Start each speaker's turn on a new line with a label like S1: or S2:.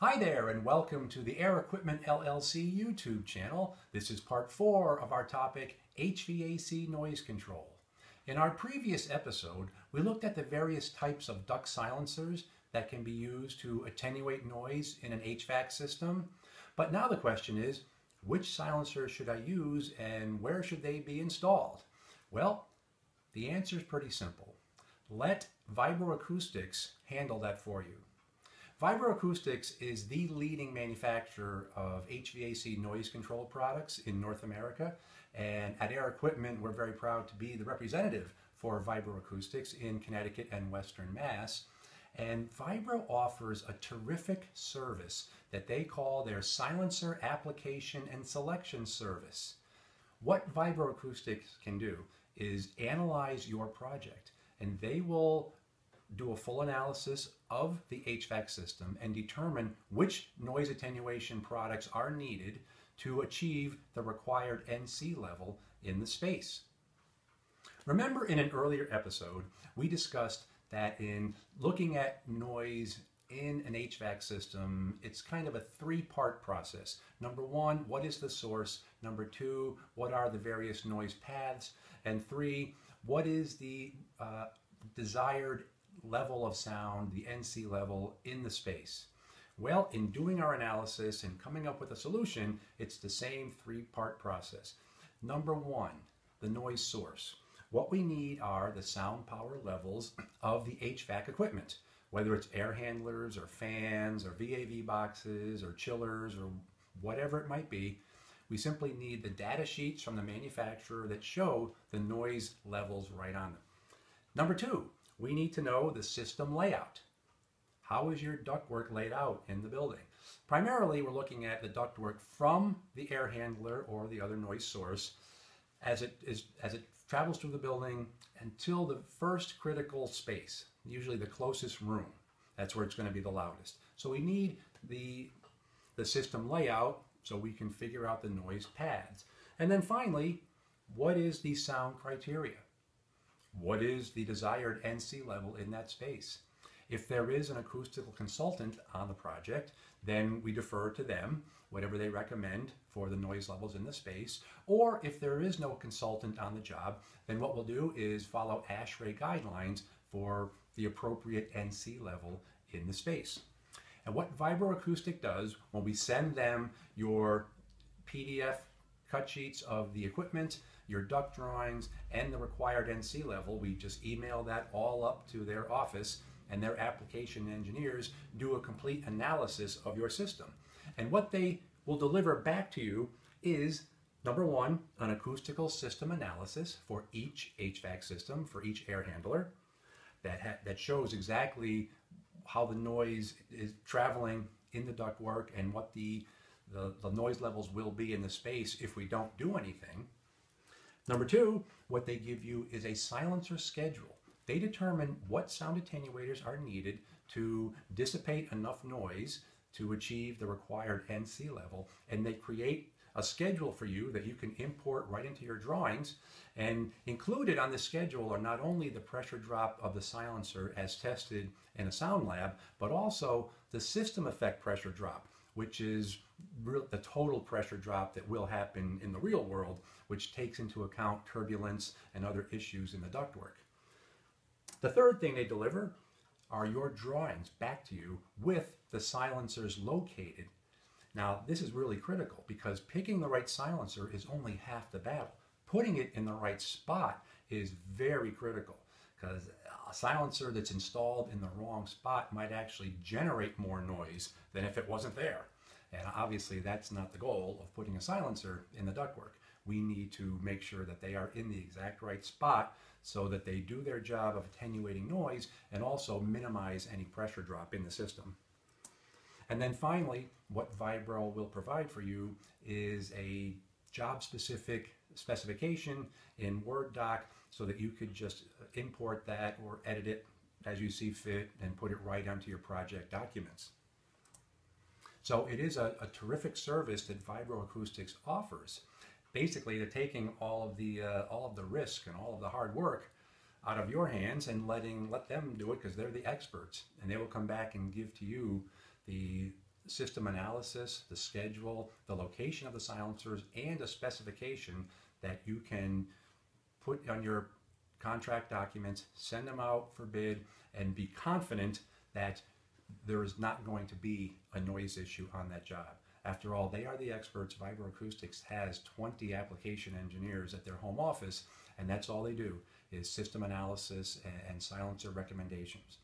S1: Hi there and welcome to the Air Equipment LLC YouTube channel. This is part four of our topic HVAC noise control. In our previous episode, we looked at the various types of duct silencers that can be used to attenuate noise in an HVAC system. But now the question is, which silencer should I use and where should they be installed? Well, the answer is pretty simple. Let Vibroacoustics handle that for you. Vibroacoustics is the leading manufacturer of HVAC noise control products in North America. And at Air Equipment, we're very proud to be the representative for Vibroacoustics in Connecticut and Western Mass. And Vibro offers a terrific service that they call their Silencer Application and Selection Service. What Vibroacoustics can do is analyze your project and they will do a full analysis of the HVAC system and determine which noise attenuation products are needed to achieve the required NC level in the space. Remember in an earlier episode, we discussed that in looking at noise in an HVAC system, it's kind of a three-part process. Number one, what is the source? Number two, what are the various noise paths? And three, what is the uh, desired level of sound, the NC level in the space? Well, in doing our analysis and coming up with a solution, it's the same three-part process. Number one, the noise source. What we need are the sound power levels of the HVAC equipment, whether it's air handlers or fans or VAV boxes or chillers or whatever it might be. We simply need the data sheets from the manufacturer that show the noise levels right on them. Number two, we need to know the system layout. How is your ductwork laid out in the building? Primarily, we're looking at the ductwork from the air handler or the other noise source as it is as it travels through the building until the first critical space, usually the closest room. That's where it's going to be the loudest. So we need the the system layout so we can figure out the noise paths. And then finally, what is the sound criteria? What is the desired NC level in that space? If there is an acoustical consultant on the project, then we defer to them, whatever they recommend for the noise levels in the space. Or if there is no consultant on the job, then what we'll do is follow ASHRAE guidelines for the appropriate NC level in the space. And what Vibroacoustic does when we send them your PDF cut sheets of the equipment, your duct drawings, and the required NC level, we just email that all up to their office and their application engineers do a complete analysis of your system. And what they will deliver back to you is number one, an acoustical system analysis for each HVAC system, for each air handler that, that shows exactly how the noise is traveling in the ductwork and what the, the, the noise levels will be in the space if we don't do anything. Number two, what they give you is a silencer schedule. They determine what sound attenuators are needed to dissipate enough noise to achieve the required NC level, and they create a schedule for you that you can import right into your drawings. And included on the schedule are not only the pressure drop of the silencer as tested in a sound lab, but also the system effect pressure drop, which is the total pressure drop that will happen in the real world, which takes into account turbulence and other issues in the ductwork. The third thing they deliver are your drawings back to you with the silencers located. Now, this is really critical because picking the right silencer is only half the battle. Putting it in the right spot is very critical because a silencer that's installed in the wrong spot might actually generate more noise than if it wasn't there. And obviously that's not the goal of putting a silencer in the ductwork. We need to make sure that they are in the exact right spot so that they do their job of attenuating noise and also minimize any pressure drop in the system. And then finally, what Vibro will provide for you is a job-specific specification in Word doc so that you could just import that or edit it as you see fit and put it right onto your project documents. So it is a, a terrific service that Vibroacoustics offers. Basically, they're taking all of the uh, all of the risk and all of the hard work out of your hands and letting let them do it because they're the experts, and they will come back and give to you the system analysis, the schedule, the location of the silencers, and a specification that you can put on your contract documents, send them out for bid, and be confident that there is not going to be a noise issue on that job. After all, they are the experts. Vibroacoustics has 20 application engineers at their home office, and that's all they do is system analysis and, and silencer recommendations.